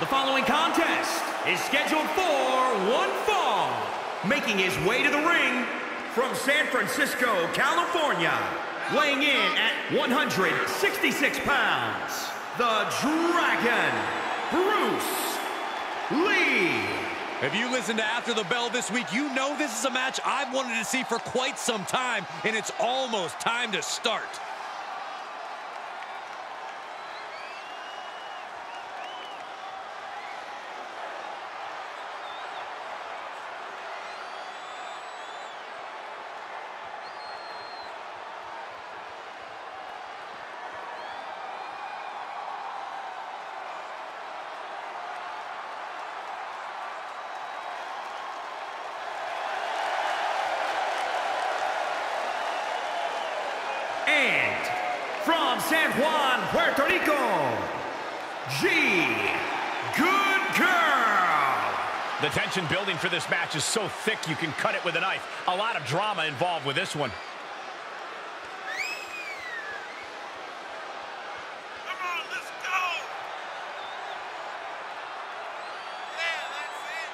The following contest is scheduled for one fall. Making his way to the ring from San Francisco, California, weighing in at 166 pounds, the Dragon, Bruce Lee. If you listen to After the Bell this week, you know this is a match I've wanted to see for quite some time, and it's almost time to start. And from San Juan, Puerto Rico, G. Good Girl. The tension building for this match is so thick you can cut it with a knife. A lot of drama involved with this one. Come on, let's go! Yeah, that's it.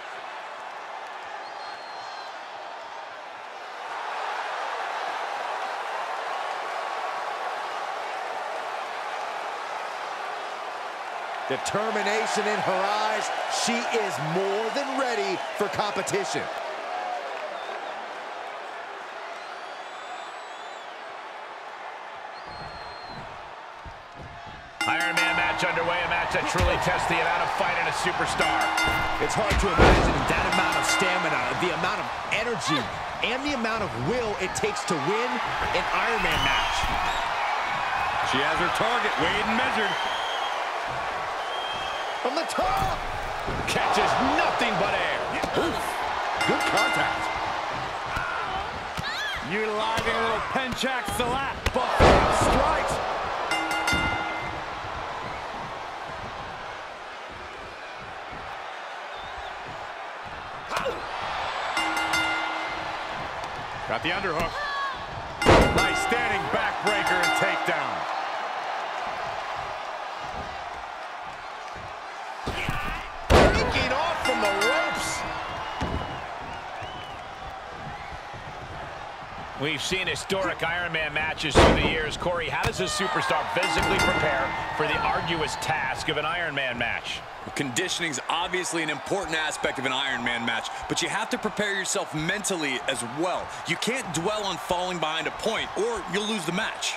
Determination in her eyes. She is more than ready for competition. Iron Man match underway, a match that truly tests the amount of fight in a superstar. It's hard to imagine that amount of stamina, the amount of energy, and the amount of will it takes to win an Iron Man match. She has her target weighed and measured. Top! Catches nothing but air. Oof. Good contact. Utilizing a little Pencak Silat. Buffalo strikes. Got the underhook. Nice standing backbreaker and We've seen historic Iron Man matches through the years. Corey, how does a superstar physically prepare for the arduous task of an Iron Man match? Conditioning is obviously an important aspect of an Iron Man match, but you have to prepare yourself mentally as well. You can't dwell on falling behind a point, or you'll lose the match.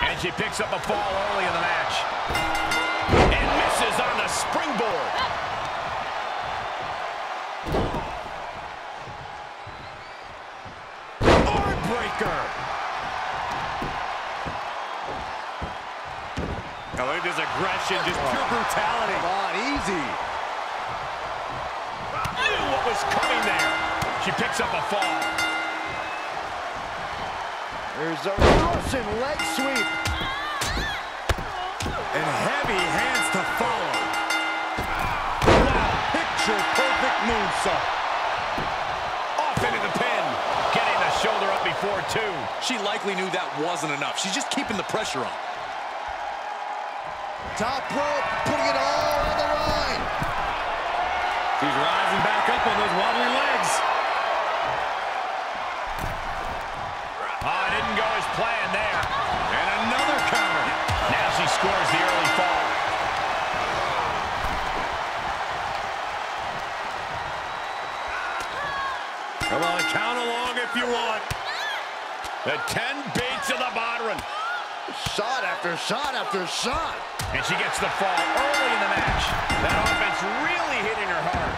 And she picks up a fall early in the match. I look at this aggression, just pure brutality. Come on, easy. Knew what was coming there. She picks up a fall. There's a Russian leg sweep. And heavy hands to follow. Wow, picture perfect moonsault. Off into the pin. Getting the shoulder up before two. She likely knew that wasn't enough. She's just keeping the pressure on. Top rope, putting it all on the line. She's rising back up on those wobbly legs. Oh, it didn't go as planned there. And another counter. Now she scores the early fall. Come on, count along if you want. The 10 beats of the Bodhrán. Shot after shot after shot. And she gets the fall early in the match. That offense really hitting her hard.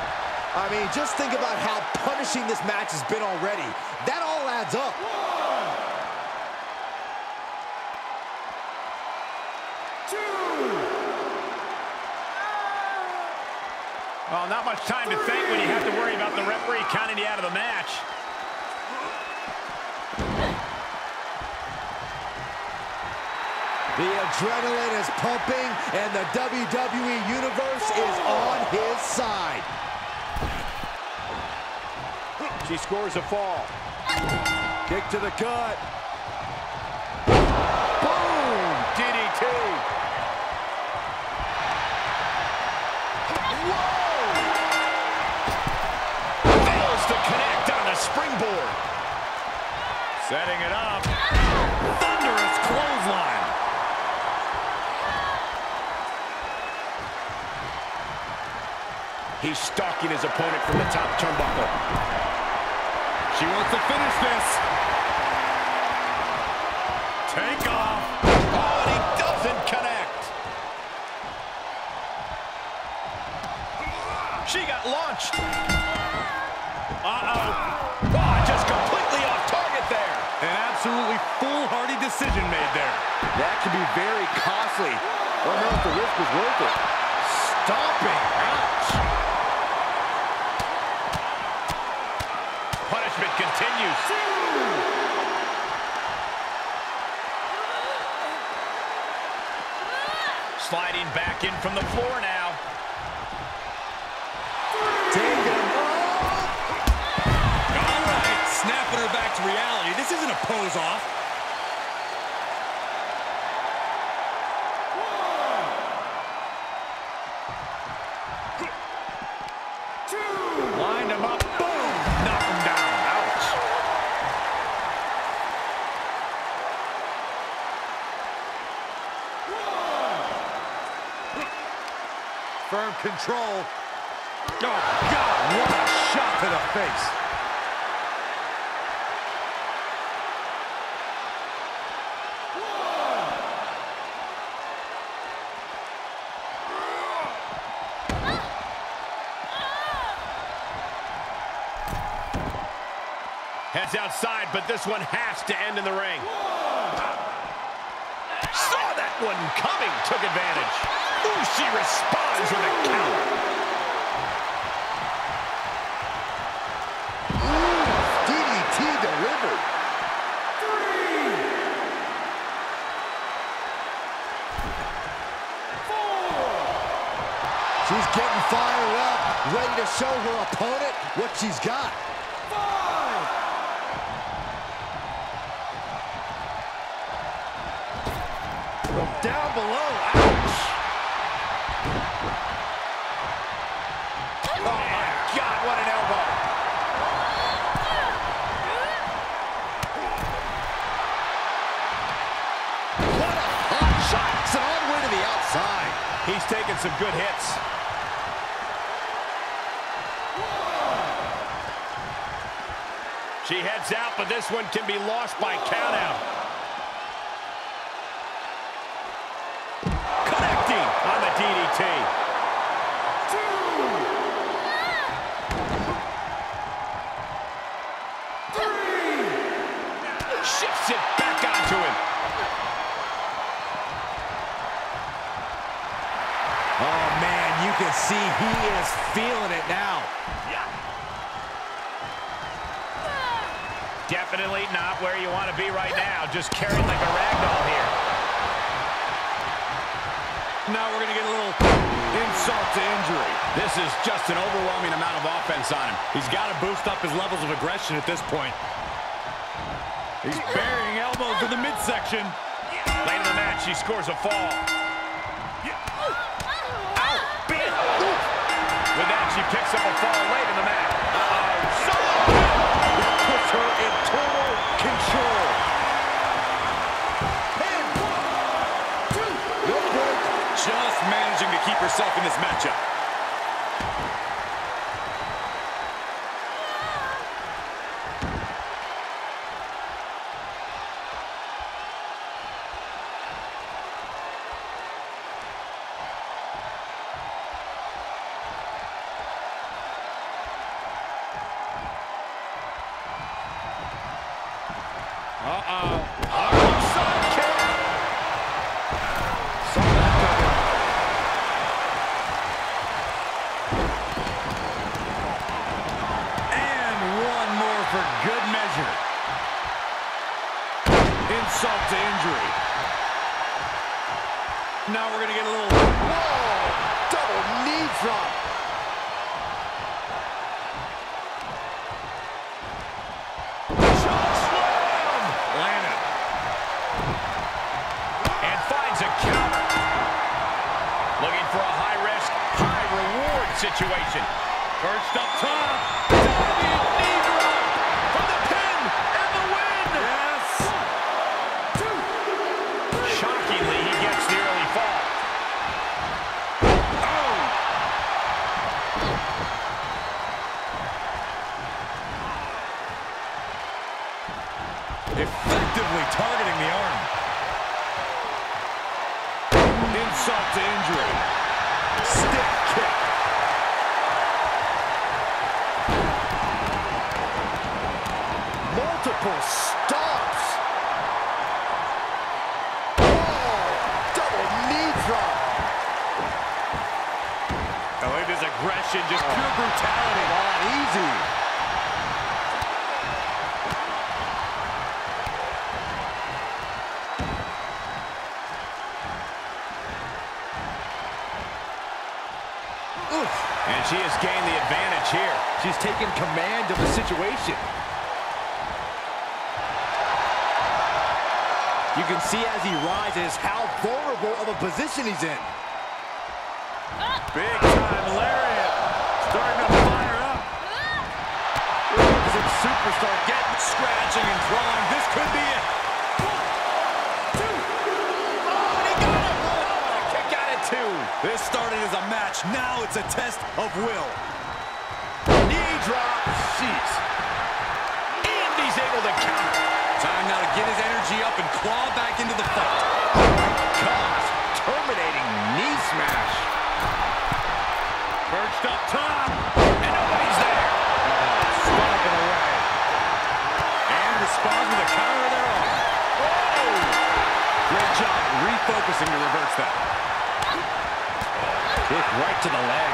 I mean, just think about how punishing this match has been already. That all adds up. One, two. Well, not much time to think when you have to worry about the referee counting you out of the match. The adrenaline is pumping, and the WWE Universe is on his side. She scores a fall. Kick to the gut. Boom! DDT. Whoa! Fails to connect on the springboard. Setting it up. Thunderous clothesline. He's stalking his opponent from the top turnbuckle. She wants to finish this. Take off. Oh, and he doesn't connect. She got launched. Uh-oh. Oh, just completely off target there. An absolutely foolhardy decision made there. That could be very costly. I don't know if the risk was worth it. Stomping. Ouch. Continues. Sliding back in from the floor now. All right, snapping her back to reality. This isn't a pose off. Control. Oh, God, what a shot to the face. Heads outside, but this one has to end in the ring. Saw that one coming, took advantage. Ooh, she responds with a counter. DDT delivered. She's getting fired up, ready to show her opponent what she's got. From down below, ouch! Taking some good hits. She heads out, but this one can be lost by countout. See he is feeling it now. Definitely not where you want to be right now. Just carried like a rag doll here. Now we're going to get a little insult to injury. This is just an overwhelming amount of offense on him. He's got to boost up his levels of aggression at this point. He's burying elbows to the midsection. Late in the match, he scores a fall. She picks up a fall late in the match. Solo. Puts her in total control. No break. Just managing to keep herself in this matchup. For good measure. Insult to injury. Now we're going to get a little... Whoa! Double knee drop. Aggression, just oh. pure brutality. Come on, easy. And she has gained the advantage here. She's taken command of the situation. You can see as he rises how vulnerable of a position he's in. Big time lariat. Starting to fire up. Represent superstar getting Scratching and clawing. This could be it. Oh, oh, kick out at two. This started as a match. Now it's a test of will. Knee drop. Jeez. And he's able to counter. Time now to get his energy up and claw back into the fight. Gosh, terminating knee smash. Perched up top. And nobody's there. Stomping away. And responds with a counter of their own. Great job refocusing to reverse that. Kick right to the leg.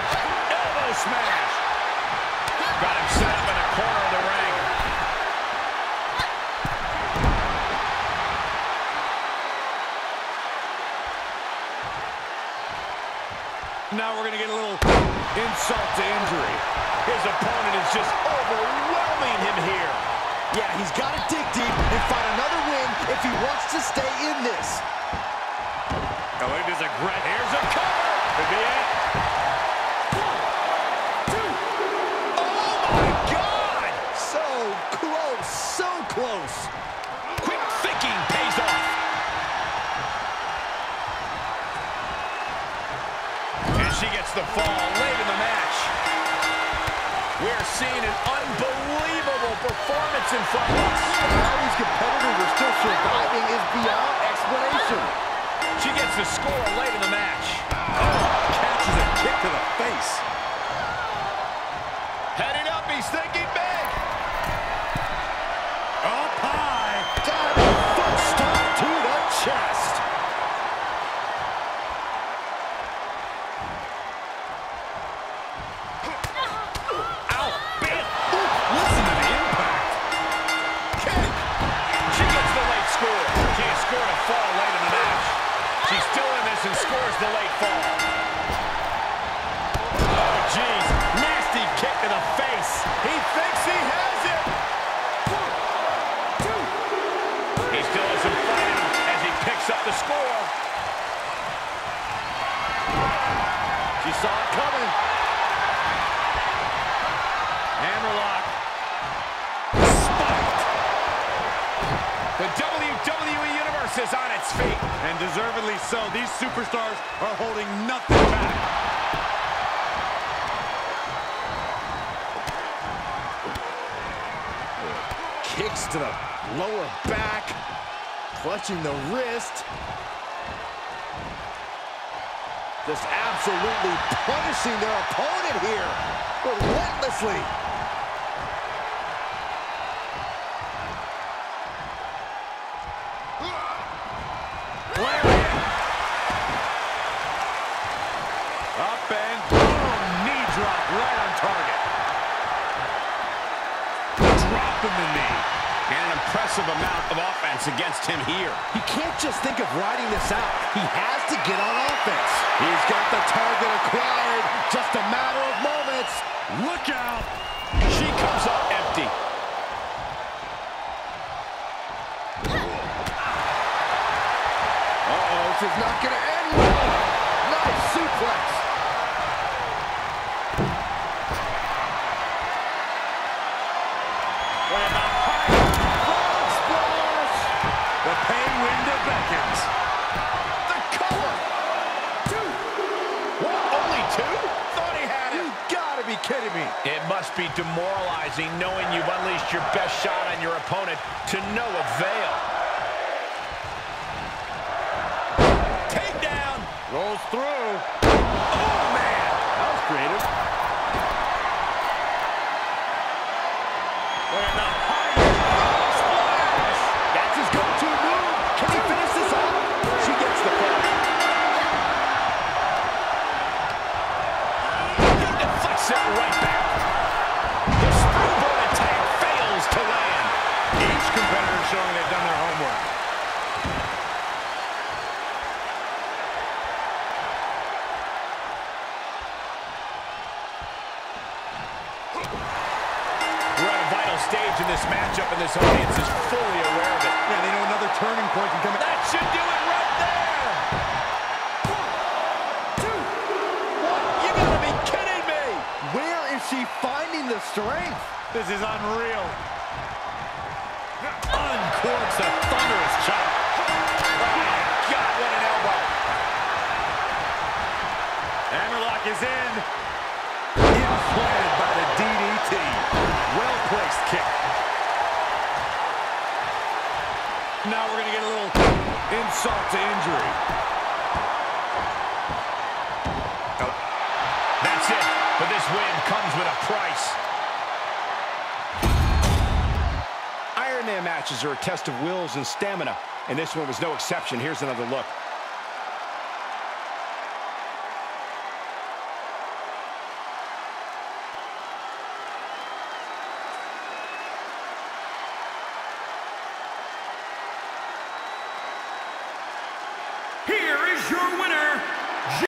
Elbow smash. Got him set up in a corner of the ring. Now we're going to get a little insult to injury. His opponent is just overwhelming him here. Yeah, he's got to dig deep and find another win if he wants to stay in this. I like this aggressive. Here's a cover. Could be it. The fall late in the match. We're seeing an unbelievable performance in front of us. How these competitors are still surviving is beyond explanation. She gets the score late in the match. Oh, Catches a kick to the face. Heading up, he's thinking big. So. These superstars are holding nothing back. Kicks to the lower back. Clutching the wrist. Just absolutely punishing their opponent here. Relentlessly. Up and boom. Knee drop right on target. Dropping the knee. And an impressive amount of offense against him here. He can't just think of riding this out. He has to get on offense. He's got the target acquired. Just a matter of moments. Look out. She comes up empty. Uh-oh, this is not going to demoralizing knowing you've unleashed your best shot on your opponent to no avail. Takedown. Rolls through. Oh, man. That was creative. Look at This is unreal. Uncorks a thunderous chop. Oh, my God, what an elbow. Hammerlock is in. Implanted by the DDT. Well-placed kick. Now we're going to get a little insult to injury. Oh, that's it. But this win comes with a price. Man matches are a test of wills and stamina, and this one was no exception. Here's another look.